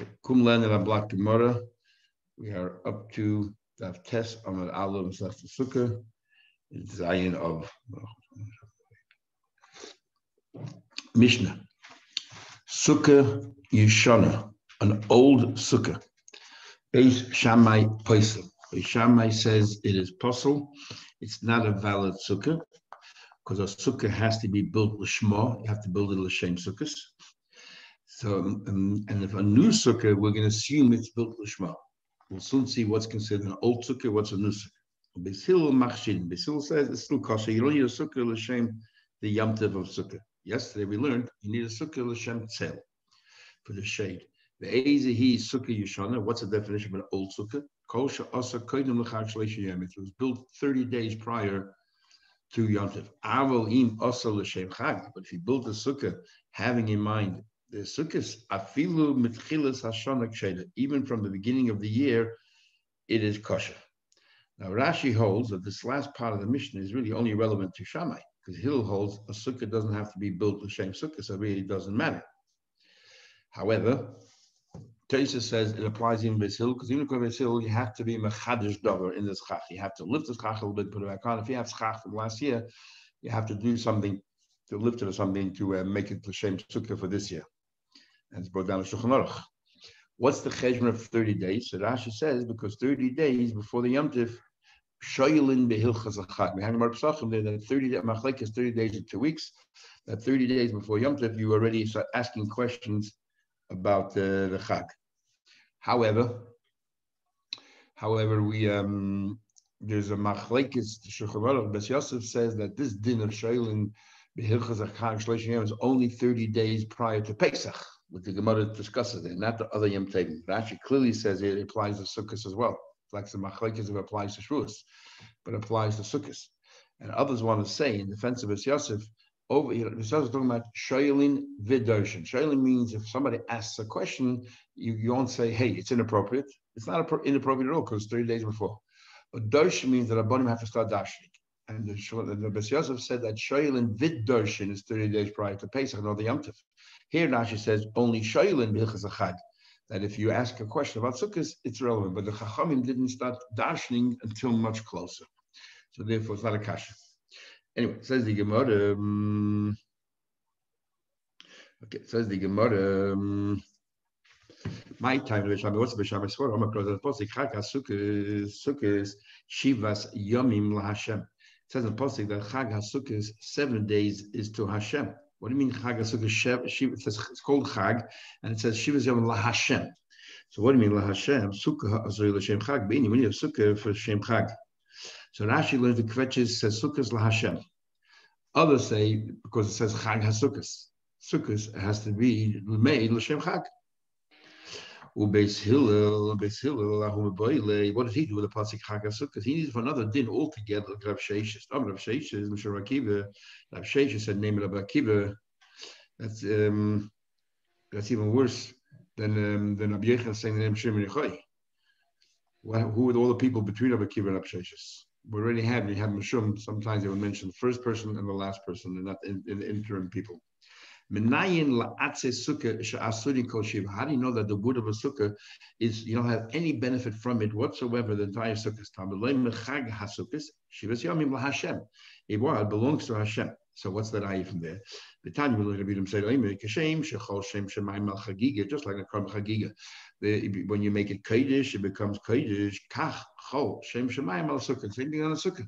And Black Gemara. We are up to the test on the Alam Sefta Sukkah. Zion of Mishnah. Sukkah Yishana, an old sukkah. Beis Shammai Paisel. Beis Shammai says it is possible. It's not a valid sukkah because a sukkah has to be built l'shma. You have to build it l'shem sukkahs. So, um, and if a new sukkah, we're going to assume it's built l'shma. We'll soon see what's considered an old sukkah, what's a new sukkah. Besil machshin. Besil says it's still kosher. You don't need a sukkah l'shem the yamtiv of sukkah. Yesterday we learned you need a sukkah l'shem tzel for the shade. The Ezehi Sukkah Yishana, what's the definition of an old sukkah? Kosha Asa Koidim L'chag Shleisha It was built 30 days prior to Yontif. Avol Im Asa L'Shem Chag. But if you build a sukkah having in mind the sukkahs, Afilu Mitchilas Hashana even from the beginning of the year, it is kosher. Now Rashi holds that this last part of the mission is really only relevant to Shammai, because Hill holds a sukkah doesn't have to be built L'Shem Sukkah, so it really doesn't matter. However, Taisa says it applies in Hill because even in Hill you have to be mechadish dover in this chach. You have to lift the chach a little bit, put it back on. If you have chach from last year, you have to do something to lift it or something to uh, make it l'shem sukkah for this year. And it's brought down to Shulchan Aruch. What's the cheshbon of 30 days? So Rashi says because 30 days before the Yom Tif, shoylin behilchas. We about psachim there that 30 days, machlek is 30 days and two weeks. That 30 days before Yom you already start asking questions about uh, the chag. However, however, we um, there's a machlekes Shulchan Bes Yosef says that this din of shleishim is only 30 days prior to Pesach, which the Gemara discusses there, not the other Yom Tovim. Rashi clearly says it applies to Sukkot as well. Like the machlekes it applies to Shavuos, but applies to Sukkot. And others want to say in defense of Yosef over here, the starts talking about shailin vidarshan. Shailin means if somebody asks a question, you, you won't say, hey, it's inappropriate. It's not inappropriate at all because 30 days before. But darshan means that Rabbanim have to start dashing. And the, Bes Yosef said that shailin vidarshan is 30 days prior to Pesach, not the Yom Tov. Here Rashi says only shailin bilchas achad. That if you ask a question about sukkahs, it's relevant. But the Chachamim didn't start dashing until much closer. So therefore, it's not a kasha. Anyway, says the Gemara. Um, okay, says the Gemara. Um, my time Bisham, what's Esfor? I'm across the Posik, Chag HaSukkahs, Shivas Yomim LaHashem. Says in Posik that Chag HaSukkahs, seven days is to Hashem. What do you mean Chag HaSukkahs? It says it's called Chag, and it says Shivas Yomim LaHashem. So what do you mean LaHashem? Sukkah Azoi LaShem Chag. Bini, we need a Sukkah for Shem Chag. So Rashi learns the Kvetches says Sukkahs LaHashem. Others say because it says Chag HaSukkahs. Sukkahs has to be made L'Shem Chag. What does he do with the Pasik HaSukkahs? He needs for another din altogether, Rav Sheshes. Oh, Rav Sheshes, Mr. Akiva, Rav Sheshes said, name Rav Akiva. That's, um, that's even worse than, um, than Yechon saying the name Shimon Yochai. Who were all the people between Rabbi Akiva and Rav Sheshes? we already had, we have Mishum, sometimes they would mention the first person and the last person, and not in, in interim people. How do you know that the wood of a sukkah is you don't have any benefit from it whatsoever? The entire sukkah is time. It belongs to Hashem. So what's that ayah from there? The Tanya will read him say, just like a Kram Chagiga. When you make it Kaddish, it becomes Kaddish. Kach, Chol, Shem Shemayim al Sukkah. Same thing on the Sukkah.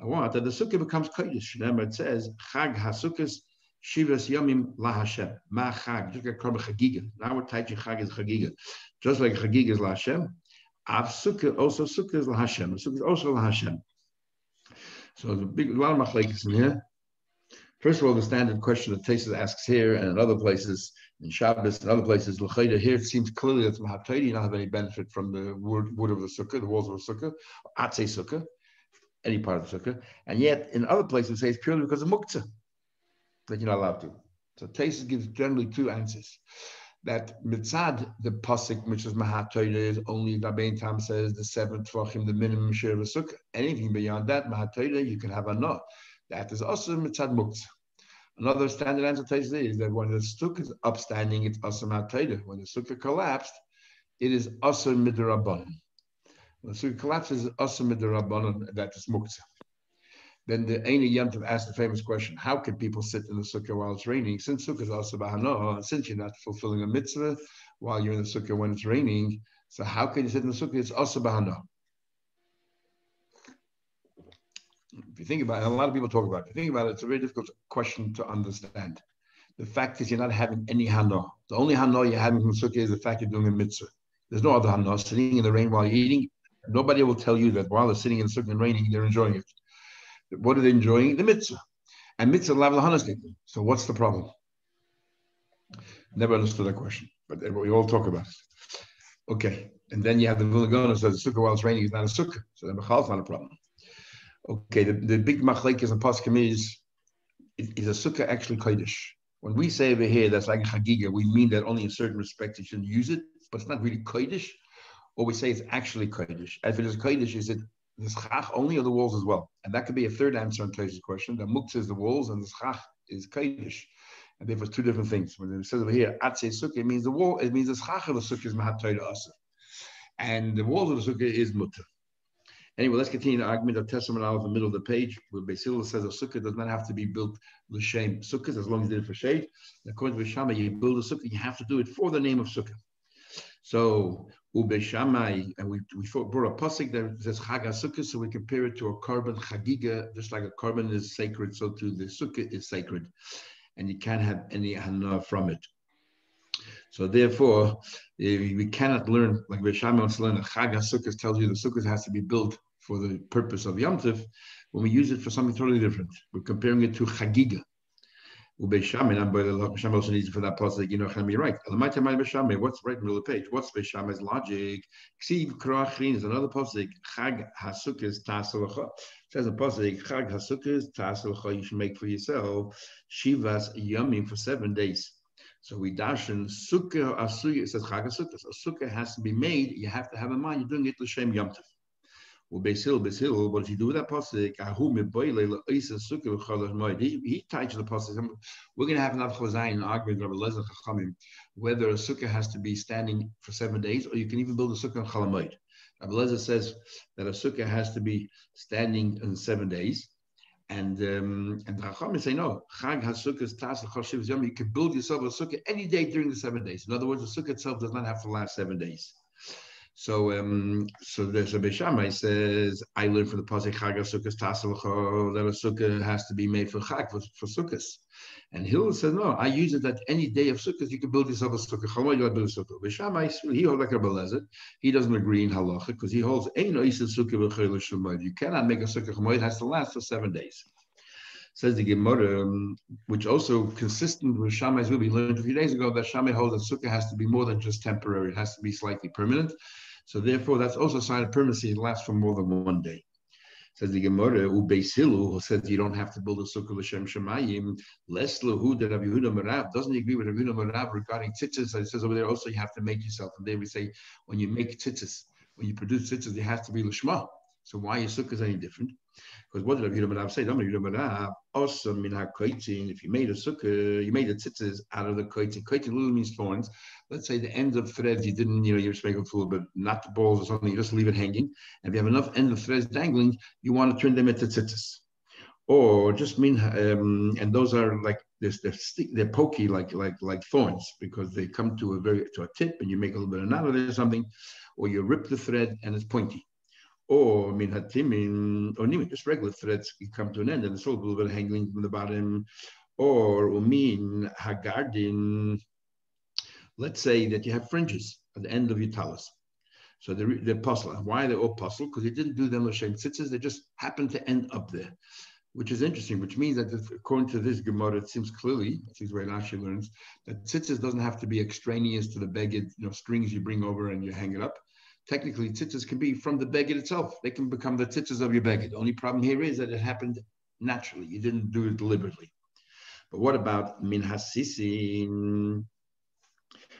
I want that the Sukkah becomes Kaddish. Remember, it says, Chag HaSukkahs, Shivas Yomim La Hashem. Ma Chag, just like Kram Chagiga. Now we're teaching Chag is Chagiga. Just like Chagiga is La Hashem. Av Sukkah, also Sukkah is La Hashem. Sukkah is also La Hashem. So there's a big, a lot of machlekes in here. First of all, the standard question that Tesis asks here and in other places, in Shabbos and other places, L'chayda, here it seems clearly that Mahataydi not have any benefit from the wood, wood of the sukkah, the walls of the sukkah, Atze sukkah, any part of the sukkah. And yet, in other places, say it's purely because of muktzah that you're not allowed to. So Tesis gives generally two answers. That mitzad, the pasuk, which is Mahatayda, is only Rabbein Tam says the seventh tvachim, the minimum share of a sukkah. Anything beyond that, Mahatayda, you can have a no. That is also mitzad muktzah. Another standard answer is that when the sukkah is upstanding, it's also When the sukkah collapsed, it is also midrabanan. When the sukkah collapses, it's also midrabanan that is muktzah. Then the Aina Yantav asked the famous question: How can people sit in the sukkah while it's raining? Since sukkah is also bahano, since you're not fulfilling a mitzvah while you're in the sukkah when it's raining, so how can you sit in the sukkah? It's also bahano. If you think about it, a lot of people talk about it. If you think about it, it's a very difficult question to understand. The fact is, you're not having any hana. The only hana you're having from sukkah is the fact you're doing a mitzvah. There's no other hana. Sitting in the rain while you're eating, nobody will tell you that while they're sitting in the sukkah and raining, they're enjoying it. What are they enjoying? The mitzvah. And mitzvah lav lahanas So what's the problem? Never understood that question, but we all talk about it. Okay. And then you have the Vilna says the sukkah while it's raining is not a sukkah. So the Mechal is not a problem. Okay, the, the big machlekes and poskim is, is a sukkah actually kodesh? When we say over here that's like a chagiga, we mean that only in certain respects you shouldn't use it, but it's not really kodesh. Or we say it's actually kodesh. If it is kodesh, is it the schach only or the walls as well? And that could be a third answer on today's question. The muktzah is the walls and the schach is kodesh. And therefore, two different things. When it says over here, atse sukkah, it means the wall, it means the schach of the sukkah is mahat And the walls of the sukkah is mutter. Anyway, let's continue the argument of Testament out in the middle of the page, where Basil says a sukkah does not have to be built l'shem sukkahs as long as it's for shade. According to Shama, you build a sukkah, you have to do it for the name of sukkah. So Ubeshamai, and we, we brought a pasuk that says Chag sukkah, so we compare it to a korban chagiga, just like a korban is sacred, so too the sukkah is sacred, and you can't have any hana from it. So therefore, eh, we cannot learn, like Rishami wants to learn, Chag HaSukkah tells you the Sukkah has to be built for the purpose of Yom Tov, when we use it for something totally different. We're comparing it to Chagiga. Ubeshami, and Beishamai also needs for that pasuk. You know, be right. What's right in the middle of the page? What's Beishamai's logic? Ksiv Krachrin is another pasuk. Chag Hasukkas Tasalacha. Says a pasuk. Chag Hasukkas Tasalacha. You should make for yourself Shivas Yamim for seven days. So we dash in sukkah asuya. It says chag sukkah. So sukkah has to be made. You have to have in mind you're doing it l'shem yom Well, Basil, what did you do with that pasuk? He he tied to the pasuk. We're going to have another chazayin argument of Lezer Chachamim whether a sukkah has to be standing for seven days, or you can even build a sukkah on chalamoid. Abelazar says that a sukkah has to be standing in seven days. And um, and the Chacham say no. Chag Hasukkah Tas Yom. You can build yourself a sukkah any day during the seven days. In other words, the sukkah itself does not have to last seven days. So um, so there's a Beishamai says I learned from the pasuk Chag Hasukkah Tas that a sukkah has to be made for Chag for, for sukkahs. And Hill says no. I use it that any day of sukkahs you can build yourself a sukkah. Chalmai you build a sukkah. Beishamai he holds like a Belezer. He doesn't agree in halacha because he holds You cannot make a sukkah. It has to last for seven days says the Gemara, um, which also consistent with Shammai's be learned a few days ago, that Shammai holds that sukkah has to be more than just temporary; it has to be slightly permanent. So therefore, that's also a sign of permanency. It lasts for more than one day. Says the Gemara, Ubesilu, who says you don't have to build a sukkah l'shem shemayim. Less lahu that Rabbi Marav doesn't agree with Rabbi Yehuda Marav regarding tzitzis. It says over there also you have to make yourself. And there we say when you make tzitzis, when you produce tzitzis, it has to be l'shma. So why your sukkah is any different? Because what did Rabbi Yehuda say? Rabbi Yehuda also min hakoitin. If you made a sukkah, you made the tzitzis out of the koitin. Koitin literally means thorns. Let's say the ends of threads you didn't, you know, you're just a food, but not the balls or something. You just leave it hanging. And if you have enough ends of threads dangling, you want to turn them into tzitzis. Or just mean, um, and those are like this, they're stick, they're pokey like like like thorns because they come to a very to a tip, and you make a little bit of knot or something, or you rip the thread and it's pointy Oh, or min hatimin, or even just regular threads come to an end and there's a little bit hanging from the bottom, or umin hagardin. Let's say that you have fringes at the end of your tallis. So the the puzzle. Why are they're all puzzle? Because you didn't do them l'shem tzitzis. They just happened to end up there, which is interesting. Which means that according to this gemara, it seems clearly, it seems where Rashi learns that tzitzis doesn't have to be extraneous to the beged, you know, strings you bring over and you hang it up technically tzitzis can be from the beged itself. They can become the tzitzis of your beged. Only problem here is that it happened naturally. You didn't do it deliberately. But what about min hasisin?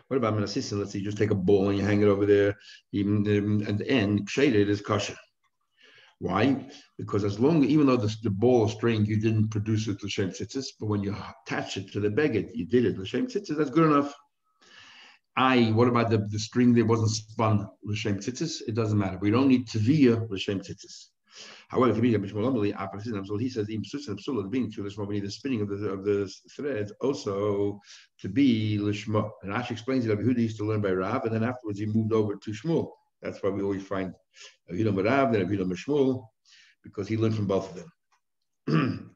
What about min hasisin? Let's say you just take a ball and you hang it over there, even um, at the end, shaded is kosher. Why? Because as long, even though the, the ball is string you didn't produce it l'shem tzitzis, but when you attach it to the beged, you did it l'shem tzitzis. That's good enough. I, what about the, the string that wasn't spun l'shem tzitzis? It doesn't matter. We don't need teviyah l'shem tzitzis. However, he says the we need the spinning of the of the threads also to be lishma. And Ash explains that Yehuda used to learn by Rav, and then afterwards he moved over to Shmuel. That's why we always find Yehuda Rav, then Yehuda Shmuel, because he learned from both of them.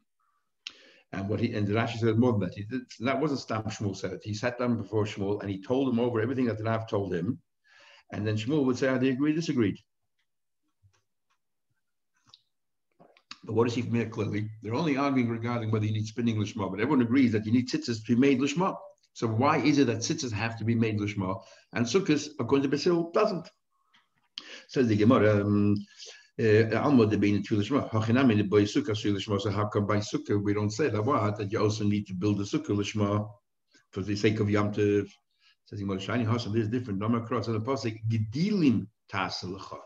And what he and Rashi says more than that. He that wasn't Stam Shmuel said it. He sat down before Shmuel and he told him over everything that the Rav told him. And then Shmuel would say, "Are they agree, disagreed?" But what does he mean clearly? They're only arguing regarding whether you need spinning lishma, but everyone agrees that you need tzitzis to be made lishma. So why is it that tzitzis have to be made lishma and sukkahs, according to Basil, doesn't? Says the Gemara. Um, Alma de being two lishma. Hachinam in the boy sukkah lishma. So how come by sukkah we don't say that? What that you also need to build a sukkah lishma for the sake of yam Says the Shiny Hasan. There's different number across the pasuk. Gedilim taselacha.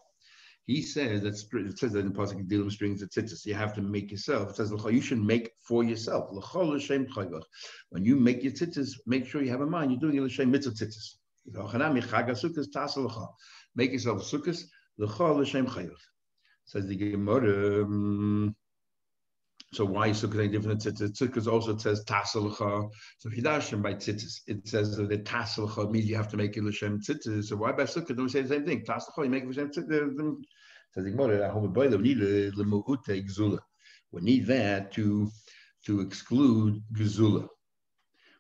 He says that it says that in the pasuk dealing strings it says you have to make yourself. It says you should make for yourself. When you make your tzitzis, make sure you have a mind. You're doing it l'shem mitzvah tzitzis. Make yourself sukkahs l'chol l'shem chayvach. Says the Gemara. Um, so why is sukkah any different than? Tzitzis also says tasalcha. So dash by tzitzis, it says that the tasalcha means you have to make it l'shem tzitzis. So why by sukkah don't we say the same thing? Tasalcha, you make it l'shem tzitzis. Says the Gemara, we need gzula. We need that to to exclude gzula.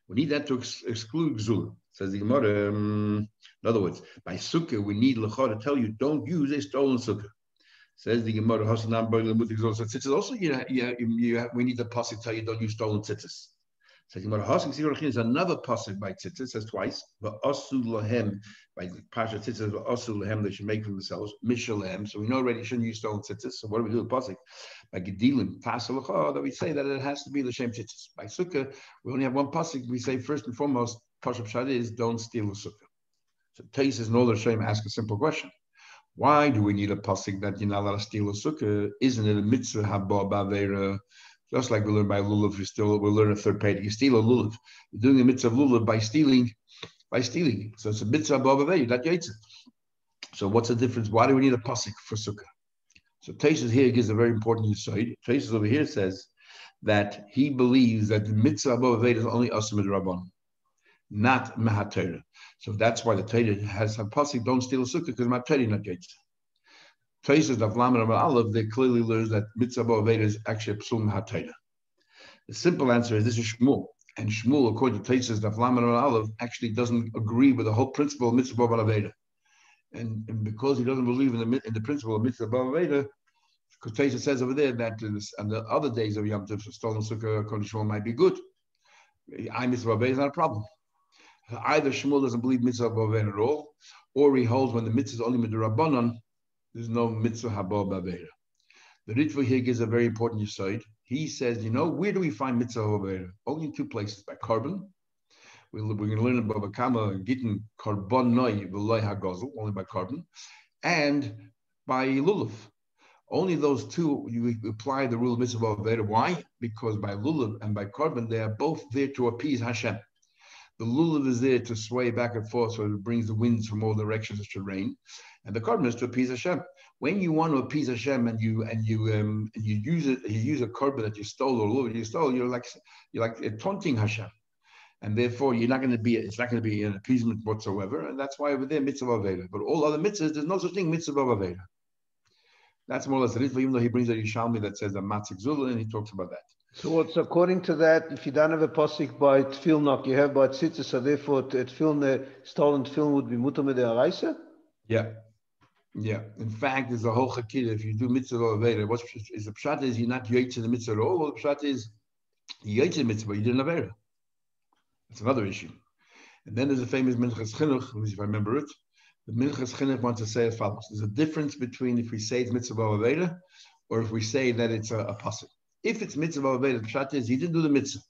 We need that to ex- exclude gzula. Says the Gemara. Um, in other words, by sukkah we need lecha to tell you don't use a stolen sukkah. Says the Gemara, Hasanam Tzitzis. Also, you, you, you, we need the pasuk tell you don't use stolen tzitzis. Says the Gemara, Hasan is another pasuk by tzitzis, says twice, but Asu Lahem, by Pasha tzitzis, but Asu Lahem, they should make for themselves, Mishalehem. So we know already shouldn't use stolen tzitzis. So what do we do with pasuk? By Gedilim, Tasalacha, that we say that it has to be the Shem tzitzis. By Sukkah, we only have one pasuk. We say first and foremost, Pasha is don't steal a Sukkah. So Tais is no other shame ask a simple question. Why do we need a pasuk that you're not allowed to steal a sukkah? Isn't it a mitzvah haba bavera? Just like we learn by lulav, we still we learn a third page. You steal a lulav. You're doing a mitzvah lulav by stealing, by stealing. So it's a mitzvah haba bavera. That yaitza. So what's the difference? Why do we need a pasuk for sukkah? So Teshus here gives a very important insight. Teshus over here says that he believes that the mitzvah above is only asim rabban not Mahatera. So that's why the Torah has a pasuk, don't steal a sukkah because Mahatera not gates. Traces of Lamed and Aleph, they clearly learn that mitzvah Veda is actually a psul Mahatera. The simple answer is this is Shmuel. And Shmuel, according to Traces of Lamed and Aleph, actually doesn't agree with the whole principle of mitzvah Veda. And, and because he doesn't believe in the, in the principle of mitzvah Veda, because Traces says over there that on the other days of Yom Tov, stolen sukkah, according might be good. I mitzvah Veda is not a problem. Either Shmuel doesn't believe mitzvah bavein at all, or he holds when the mitzvah is only midrabanan, there's no mitzvah haba. The Ritva here gives a very important aside. He says, you know, where do we find mitzvah bavein? Only in two places, by carbon. We're, going to learn about Bakama Gittin korban noi v'loy hagozel, only by carbon, and by lulav. Only those two you apply the rule of mitzvah bavein. Why? Because by lulav and by carbon, they are both there to appease Hashem. The lulav is there to sway back and forth, so it brings the winds from all directions to rain. And the korban is to appease Hashem. When you want to appease Hashem and you and you um, and you use it, you use a korban that you stole or lulav you stole, you're like you're like taunting Hashem, and therefore you're not going to be it's not going to be an appeasement whatsoever. And that's why over there mitzvah aveda. But all other mitzvahs, there's no such thing mitzvah aveda. That's more or less the it, even though he brings a Yerushalmi that says a zula, and he talks about that. So what's according to that, if you don't have a posik by tefillin, you have by tzitzis, so therefore tefillin, the stolen tefillin would be mutam araisa? Yeah. Yeah. In fact, there's a whole chakir. If you do mitzvah avera, what is the pshat is you're not in the mitzvah at all. Well, the pshat is in the mitzvah, you didn't avera. That's another issue. And then there's a famous Minchas Chinuch, if I remember it. The Minchas Chinuch wants to say as follows: There's a difference between if we say it's mitzvah avera, or if we say that it's a, a pasuk. If it's mitzvah aveda, the pshat is he didn't do the mitzvah,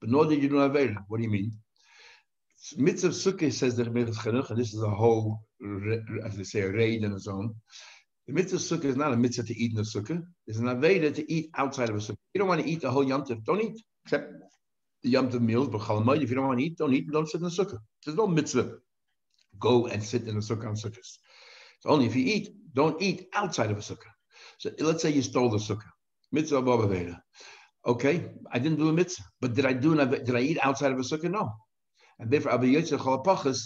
but nor did you do aveda. What do you mean? Mitzvah sukkah says the Chemirach Chinuch, and this is a whole, as they say, a raid in its own. The mitzvah sukkah is not a mitzvah to eat in a sukkah. It's an aveda to eat outside of a sukkah. You don't want to eat the whole yom don't eat, except the yom meals, but chalamayit, if you don't want to eat, don't eat, don't sit in the sukkah. There's no mitzvah go and sit in a sukkah on sukkahs. Only if you eat, don't eat outside of a sukkah. So let's say you stole the sukkah. Mitzvah Baba Okay, I didn't do a mitzvah, but did I do an, did I eat outside of a sukkah? No. And therefore, I'll be Yitzhak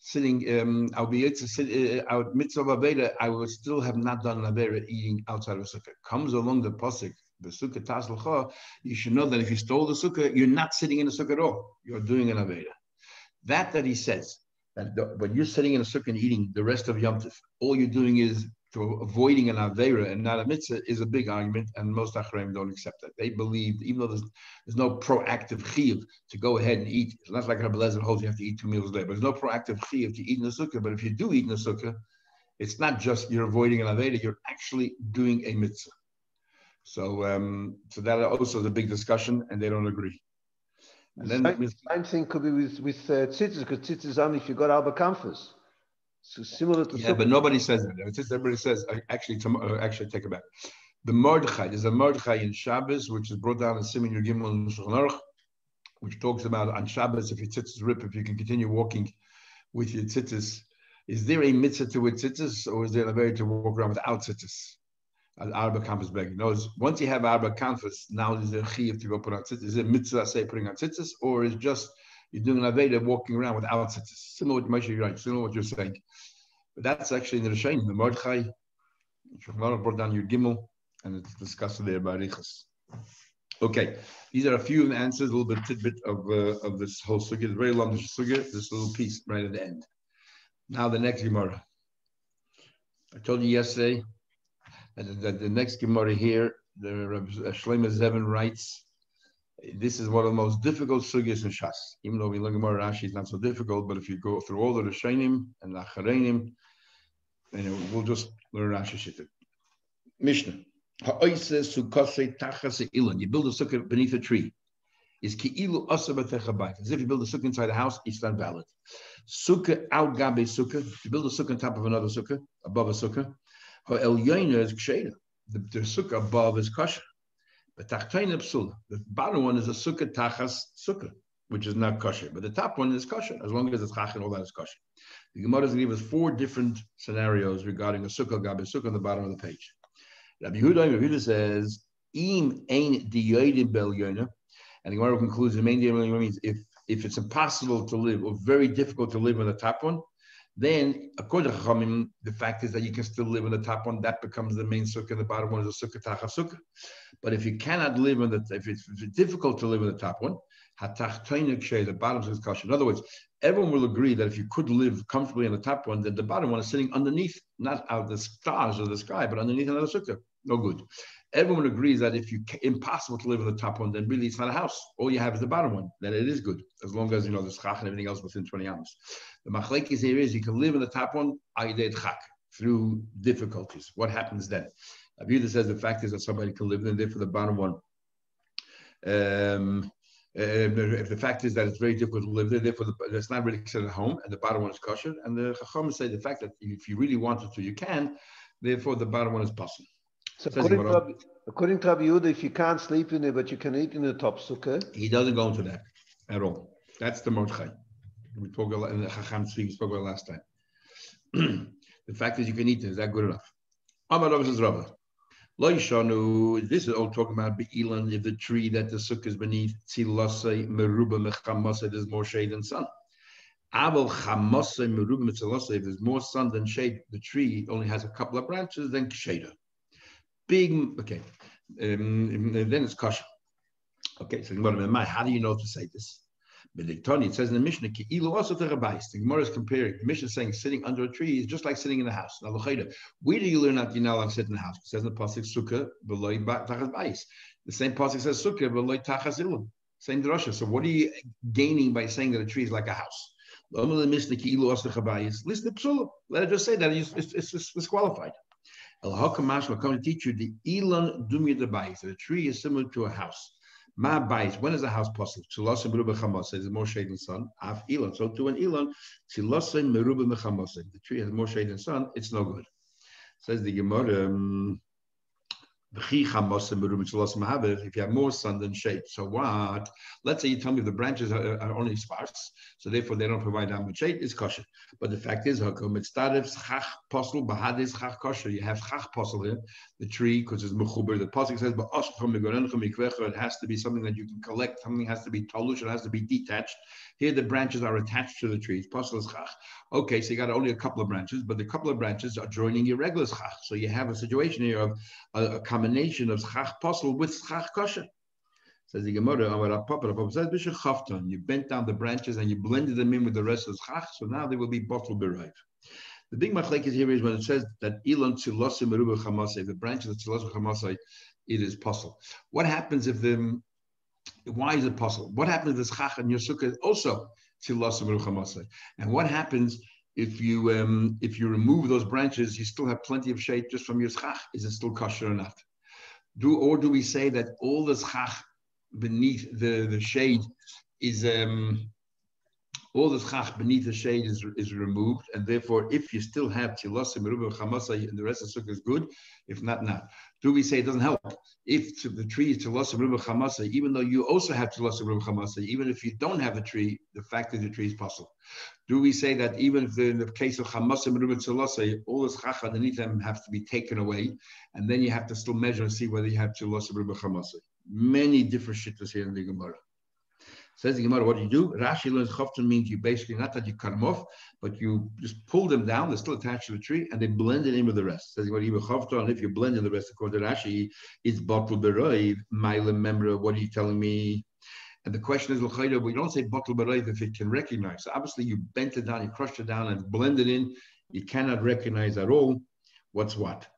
sitting, um, I'll be Yitzhak, uh, mitzvah Baba I will still have not done Lavera eating outside of a sukkah. Comes along the Pasuk, the sukkah taslcha, you should know that if you stole the sukkah, you're not sitting in the sukkah at all. You're doing an Aveda. That that he says, that when you're sitting in a sukkah and eating the rest of Yom Tif, all you're doing is to avoiding an Avera and not a mitzvah is a big argument, and most Achraim don't accept that. They believe, even though there's, there's no proactive chiyuv to go ahead and eat, it's not like Rabbi Lezer holds you have to eat two meals a day, but there's no proactive chiyuv to eat in the sukkah. But if you do eat in the sukkah, it's not just you're avoiding an Avera, you're actually doing a mitzvah. So, um, so that also is a big discussion, and they don't agree. And then same, same thing could be with with uh, tzitzis, because tzitzis is only if you got Arba Kamphas. So similar to yeah, but nobody says that. Everybody says actually. Uh, actually, take it back. The Mordechai there's a Mordechai in Shabbos, which is brought down in Simon Yud and which talks about on Shabbos if your tzitzis rip, if you can continue walking with your tzitzis. Is there a mitzvah to with tzitzis, or is there a way to walk around without tzitzis? Arba Kamphas begging. No, once you have Arba Kamphas, now is there a chiv to go put on tzitzis? Is it mitzvah say putting on tzitzis, or is just you're doing an Aveda walking around without tzitzis? Similar to Moshe, you're right, similar to what you're saying. But that's actually in the Rishain, the Mordechai, Shulchan brought down your Gimel, and it's discussed there by Riches. Okay, these are a few of the answers, a little bit tidbit of uh, of this whole sugya. Very long sugya. This little piece right at the end. Now the next Gemara. I told you yesterday and the, the next Gemara here, the Shlomo Zevin writes, this is one of the most difficult sugyas in Shas. Even though we look at Rashi, it's not so difficult, but if you go through all the Rishonim and Acharenim, then we'll just learn Rashi Shittit. Mishnah. You build a sukkah beneath a tree. Is ki'ilu. As if you build a sukkah inside a house, it's not valid. Sukkah out gabe sukkah. You build a sukkah on top of another sukkah, above a sukkah. El Yoina is Ksheda. The, the sukkah above is kosher. But Tachtaina Psul, the bottom one is a sukkah tachas sukkah, which is not kosher. But the top one is kosher, as long as it's chach and all that is kosher. The Gemara is give us four different scenarios regarding a sukkah, gabi sukkah on the bottom of the page. Rabbi Yehuda, Rabbi says, Im ein diyodim bel. And the Gemara concludes the main means if, if it's impossible to live or very difficult to live on the top one, then, according to Chachamim, the fact is that you can still live on the top one. That becomes the main sukkah. The bottom one is a sukkah tacha sukkah. But if you cannot live on the, if it's, if it's difficult to live on the top one, the bottom is kosher. In other words, everyone will agree that if you could live comfortably on the top one, then the bottom one is sitting underneath, not out of the stars of the sky, but underneath another sukkah. No good everyone agrees that if you impossible to live in the top one, then really it's not a house. All you have is the bottom one. Then it is good as long as you know there's chak and everything else within 20 hours. The machlekes here is you can live in the top one ayidei chak through difficulties. What happens then? Abuda says the fact is that somebody can live in there for the bottom one. Um, uh, if the fact is that it's very difficult to live there, therefore the, it's not really considered a home, and the bottom one is kosher. And the chacham say the fact that if you really wanted to, you can. Therefore, the bottom one is possible. So according to, Rabbi, according to Rabbi Yehuda, if you can't sleep in it, but you can eat in the top sukkah. He doesn't go into that at all. That's the Mordechai. We spoke in the Chacham we spoke about last time. the fact is you can eat it. Is that good enough? Amar Rav says Rav. Lo yishanu. This is all talking about be'ilan, if the tree that the sukkah is beneath, tzilasei meruba mechamasa, there's more shade than sun. Aval chamasa meruba mitzilasei, if there's more sun than shade, the tree only has a couple of branches, then ksheda big, okay. Um, then it's kosher. Okay, so how do you know to say this? It says in the Mishnah, also The Gemara is comparing. The Mishnah is saying sitting under a tree is just like sitting in a house. Now, where do you learn that you're not allowed to sit in the house? It says in the Pasuk, Sukkah, beloy tachas bais. The same Pasuk says, Sukkah, beloy tachas ilim. Same drasha. So, what are you gaining by saying that a tree is like a house? Listen, let it just say that it's, it's, it's disqualified. El Hakamash will come to teach you the Elon Dumya Bais. The tree is similar to a house. Ma Bais. When is a house possible? Tzilasim Meruba Chamos. There's more shade than sun. Af Elon. So to an Elon, Tzilasim Meruba Mechamos. The tree has more shade than sun. It's no good. Says the Gemara. Um, If you have more sun than shade, so what? Let's say you tell me the branches are, are only sparse, so therefore they don't provide that much shade. It's kosher. But the fact is, kosher. You have chach posel here, the tree, because it's mechuber. The pasuk says, "But it has to be something that you can collect. Something has to be tolush. It has to be detached. Here, the branches are attached to the trees. Posel is chach. Okay, so you got only a couple of branches, but the couple of branches are joining your regular chach. So you have a situation here of a, a combination of schach posel with schach kosher. Says the Gemara, you bent down the branches and you blended them in with the rest of schach, so now they will be bottle berive. The big machlekes here is when it says that ilon tzilosim meruba chamasei, the branches of tzilosim chamasei, it is possible. What happens if the why is it possible? What happens if the schach and your sukkah also tzilosim meruba chamasei? And what happens if you um, if you remove those branches, you still have plenty of shade just from your schach. Is it still kosher or not? Do or do we say that all the schach beneath the, the shade is um, all the schach beneath the shade is, is removed, and therefore, if you still have tilasim, meruba, chamasa, and the rest of the sukkah is good. If not, not. Do we say it doesn't help? If the tree is tilasim, meruba, chamasa, even though you also have tilasim, meruba, chamasa, even if you don't have the tree, the fact that the tree is possible. Do we say that even if in the case of chamasa, meruba, tzalasa, all the schach underneath them have to be taken away, and then you have to still measure and see whether you have tilasim, meruba, chamasa? Many different shittas here in the Gemara. Says the Gemara, what do you do? Rashi learns chofton means you basically not that you cut them off, but you just pull them down. They're still attached to the tree, and they blend it in with the rest. Says what you chofton, if you blend in the rest, according to Rashi, it's bottle beroiv. Mile member, what are you telling me? And the question is, we don't say bottle beroiv if it can recognize. So obviously, you bent it down, you crushed it down, and blended in. You cannot recognize at all what's what.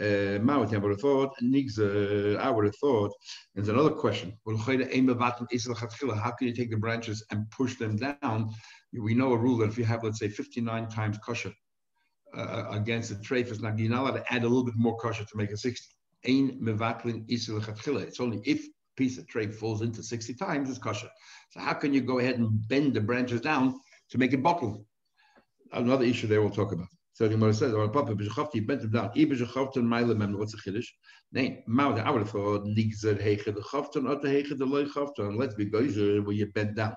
Uh, I would have thought, I would have thought, there's another question. How can you take the branches and push them down? We know a rule that if you have, let's say, 59 times kosher uh, against the treif, it's not, you're not allowed to add a little bit more kosher to make it 60. It's only if piece of treif falls into 60 times, it's kosher. So how can you go ahead and bend the branches down to make it bottle? Another issue there we'll talk about. So the Gemara says, Papa, you bent down. Ibe Shechavton Meile Mem, what's the Chiddush? Nay, I would have thought, Nigzer Hege the Chavton, or the Hege the Loy Chavton. Let's be gozer where you bend down.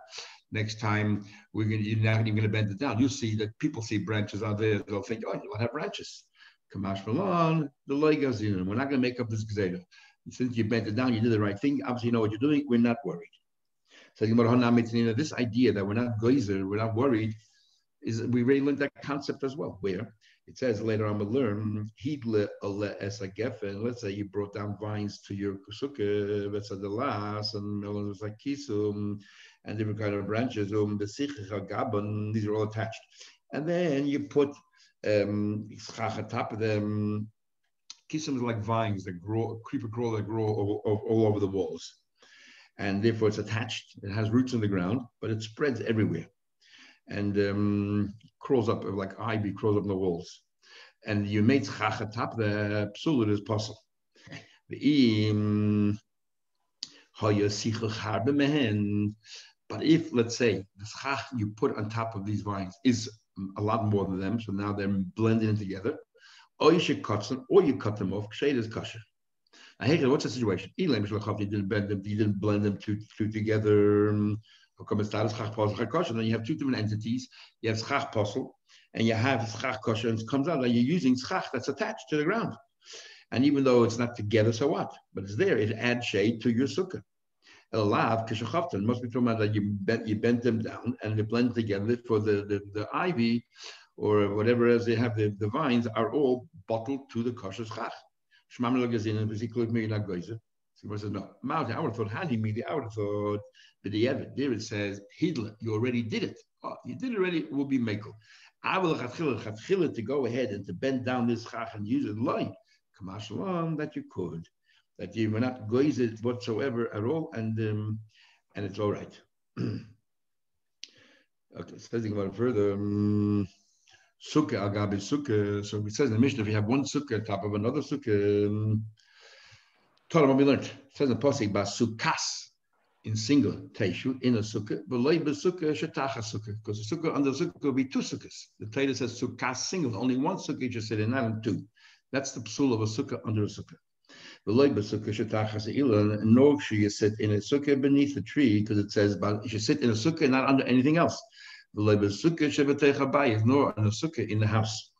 Next time, we're going you're not even going to bend it down. You see that people see branches out there, they'll think, oh, you want to have branches. Kamash Malon, the Loy goes in. We're not going to make up this Gzeda. Since you bent it down, you did the right thing. Obviously, you know what you're doing. We're not worried. So this idea that we're not gozer, we're not worried, is we really learned that concept as well, where it says later on we'll learn hidle ale es a gefen. Let's say you brought down vines to your kusuke, las and melons like kisum, and different kind of branches, um, the these are all attached. And then you put um, top of them, kisum is like vines that grow, creeper crawl that grow all, all over the walls. And therefore it's attached, it has roots in the ground, but it spreads everywhere and um, crawls up like ivy crawls up the walls. And you make chachatap the psulut is possible. But if, let's say, the schach you put on top of these vines is a lot more than them, so now they're blended in together, or you should cut them, or you cut them off, shade is kosher. Now, hey, what's the situation? You didn't blend them, you didn't blend them two, two together. And then you have two different entities. You have schach posel and you have schach kosher, and it comes out that you're using schach that's attached to the ground. And even though it's not together, so what? But it's there. It adds shade to your sukkah. Elav kishachaftan must be talking about that you bent, you bent them down and they blend together for the, the, the ivy or whatever else they have, the, the vines are all bottled to the kosher schach. Shmam lagazin and v'zikul mi'ilak So says, no, I would have thought, mean? I would have thought, but the it says, hidle, you already did it. Oh, you did it already, it will be Mekel. I will have to go ahead and to bend down this chach and use it like Kamashalom that you could, that you were not goized whatsoever at all, and um, and it's all right. okay, says about it further. Um, sukkah, agabe sukkah. So it says in the Mishnah, if you have one sukkah on top of another sukkah, um, Told what we learned. Says in the Pasik, Basukas in single teishu in a sukkah, but loy besukkah shetacha sukkah, because the sukkah under the sukkah will be two sukkahs. The Torah says sukkah single, only one sukkah you just sit in, not in two. That's the psul of a sukkah under a sukkah. nor should you sit in a sukkah beneath the tree because it says you should sit in a sukkah not under anything else. Nor in a sukkah in the house.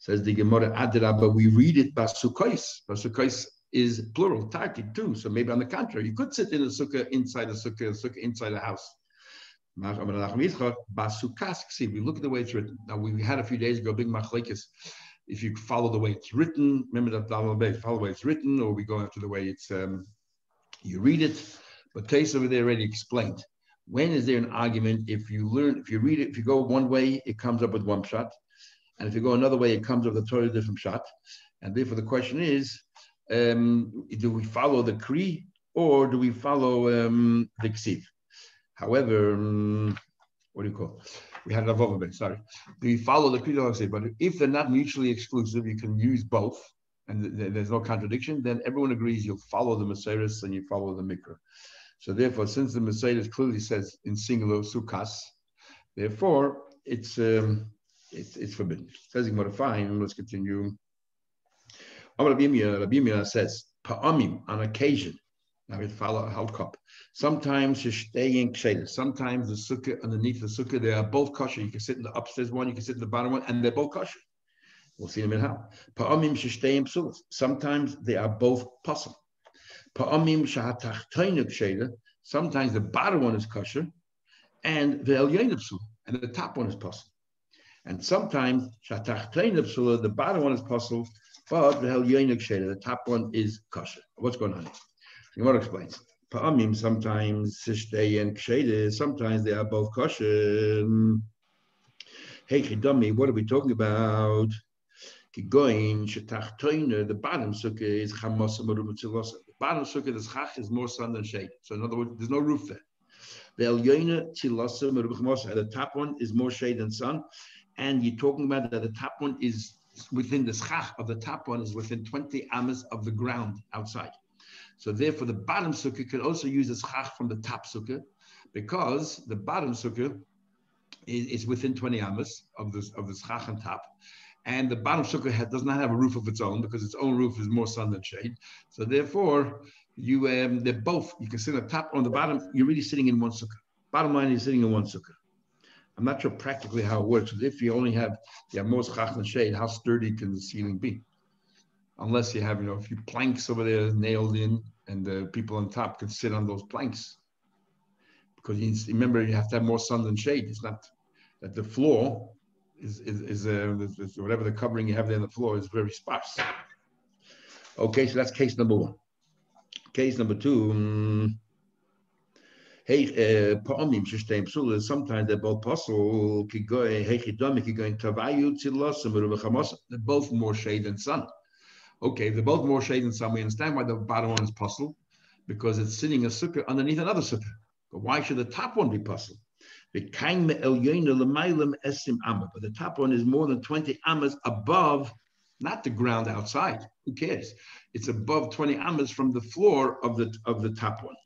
Says the Gemara Adraba, we read it basukais. Basukais is plural, too. So maybe on the contrary, you could sit in a sukkah inside a sukkah, a sukkah inside a house. We look at the way it's written. Now we had a few days ago big machlekes if you follow the way it's written, remember that follow the way it's written, or we go after the way it's um, you read it. But case over there already explained. When is there an argument? If you learn, if you read it, if you go one way, it comes up with one shot, and if you go another way, it comes up with a totally different shot. And therefore, the question is, um, do we follow the Kri or do we follow um, the Ksiv? However, um, what do you call? It? We had Rav Overben, sorry. Do we follow the Kri or the say, but if they're not mutually exclusive, you can use both, and there's no contradiction. Then everyone agrees you'll follow the Messiah and you follow the Mikra. So therefore, since the Messiah clearly says in singular sukas, therefore it's um, it's, it's forbidden. Let's continue. Rabbi uh, says, Pa'amim, on occasion, now we follow a cup. Sometimes you stay in ksheder. Sometimes the sukkah underneath the sukkah, they are both kosher. You can sit in the upstairs one, you can sit in the bottom one, and they're both kosher. We'll see them in how. Pa'amim sheshtayim psulas. Sometimes they are both possible. Pa'amim shahatachtoinu ksheder. Sometimes the bottom one is kosher, and the psul, and the top one is possible. And sometimes shahatachtoinu psula, the bottom one is possible, but the the top one is kosher. What's going on here? Gemara explains. Pa'amim sometimes sishtei and kshede, sometimes they are both kosher. Hey chidami, what are we talking about? Kigoin shetachtoiner, the bottom sukkah is chamosa marubutzilosa. The bottom sukkah, the schach is more sun than shade. So in other words, there's no roof there. The elyoina marubuchamosa, the top one is more shade than sun. And you're talking about that the top one is within the schach of the top one is within 20 amas of the ground outside. So therefore, the bottom sukkah could also use the schach from the top sukkah, because the bottom sukkah is, is within 20 amas of the of the schach on top, and the bottom sukkah has, does not have a roof of its own because its own roof is more sun than shade. So therefore, you um, they're both. You can sit on the top or on the bottom. You're really sitting in one sukkah. Bottom line, you're sitting in one sukkah. I'm not sure practically how it works. If you only have more schach than shade, how sturdy can the ceiling be? unless you have, you know, a few planks over there nailed in and the people on top can sit on those planks. Because you remember, you have to have more sun than shade. It's not that the floor is, is, is, uh, whatever the covering you have there on the floor is very sparse. Okay, so that's case number one. Case number two. Um, hey, uh, sometimes they're both possible. They're both more shade than sun. Okay, they're both more shade than sun. We understand why the bottom one is puzzle, because it's sitting a sukkah underneath another sukkah. But why should the top one be puzzle? But the top one is more than 20 amas above, not the ground outside. Who cares? It's above 20 amas from the floor of the of the top one.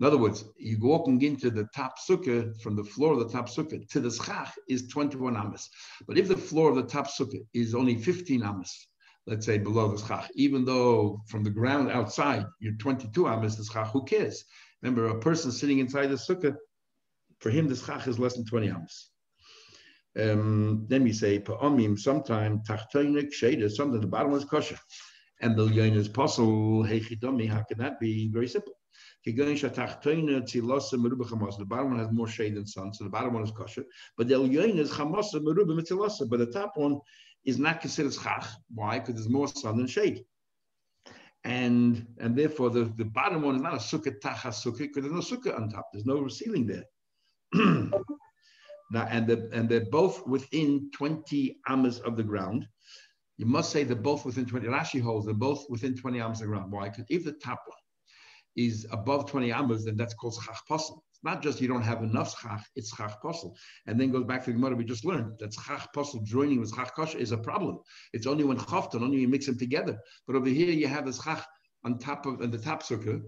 In other words, you're walking into the top sukkah from the floor of the top sukkah to the schach is 21 amas. But if the floor of the top sukkah is only 15 amas, let's say below the schach, even though from the ground outside you're 22 amas the schach, who cares? Remember, a person sitting inside the sukkah, for him the schach is less than 20 amas. Um, then we say pa'amim sometime tachtoinik sheda, something the bottom is kosher, and the yain is possible. Heichidami, how can that be? Very simple. The bottom one has more shade than sun, so the bottom one is kosher. But the yain is chamasa meruba But the top one is not considered schach. Why? Because there's more sun than shade. And and therefore the, the bottom one is not a sukkah tacha sukkah because there's no sukkah on top. There's no ceiling there. now and the, and they're both within 20 amas of the ground. You must say they're both within 20. Rashi holds they're both within 20 amas of the ground. Why? Because if the top one is above 20 amas, then that's called schach possible not just you don't have enough schach, it's schach posel. And then goes back to the Gemara we just learned that schach posel joining with schach kosher is a problem. It's only when chaftan, only you mix them together. But over here you have the schach on top of on the top sukkah,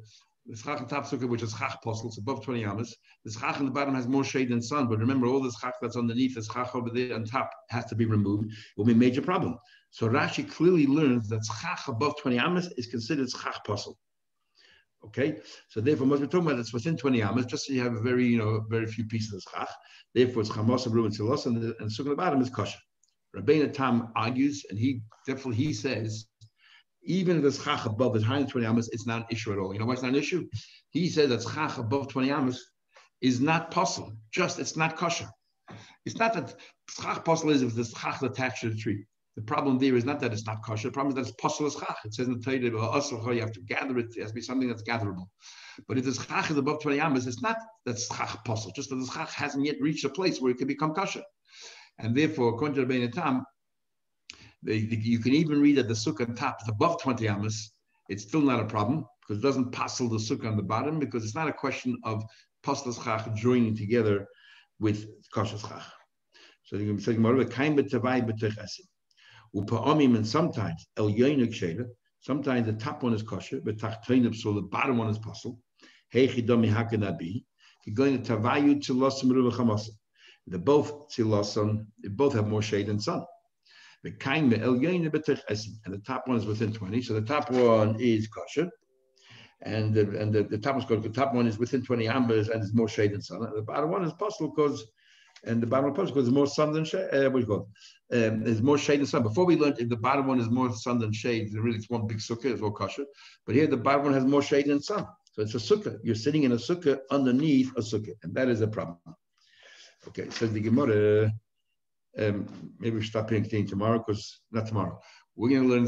the schach and top sukkah, which is chach posel, it's above 20 amas. The schach in the bottom has more shade than sun, but remember all the schach that's underneath, the schach over there on top has to be removed. It will be a major problem. So Rashi clearly learns that schach above 20 amas is considered schach posel. Okay, so therefore, what we're talking about, it's within 20 amas, just so you have a very, you know, very few pieces of schach. Therefore, it's chamos, and tzilos, and the and sukkah the bottom is kosher. Rabbeinu Tam argues, and he definitely he says, even if the schach above is higher than 20 amas, it's not an issue at all. You know why it's not an issue? He says that schach above 20 amas is not possible. Just it's not kosher. It's not that schach possible is if the schach attached to the tree. The problem there is not that it's not kosher. The problem is that it's as chach. It says in the Torah, you have to gather it. It has to be something that's gatherable. But if the chach is above 20 amas, it's not that chach possible. Just that the chach hasn't yet reached a place where it can become kosher. And therefore, according to Rabbeinu Tam, you can even read that the sukkah on top is above 20 amas. It's still not a problem because it doesn't pasul the sukkah on the bottom because it's not a question of pasul chach joining together with kosher chach. So you can be saying, Upa'amim, and sometimes El Yoinik Sheda, sometimes the top one is kosher, but Tachtoin so the bottom one is puzzle. That be? You're going to Tavayu Tzilosim Ruvachamosim. They're both Tzilosim, they both have more shade than sun. The kind El and the top one is within 20, so the top one is kosher. And the, and the, the top one the top one is within 20 ambers and it's more shade than sun. And the bottom one is possible because and the bottom of the because there's more sun than shade. Uh, what do you call it? Um, there's more shade than sun. Before we learned if the bottom one is more sun than shade, then really it's one big sukkah, it's all kosher. But here the bottom one has more shade than sun. So it's a sukkah. You're sitting in a sukkah underneath a sukkah, and that is a problem. Okay, so the Gemara, um, maybe we stop here tomorrow because not tomorrow. We're going to learn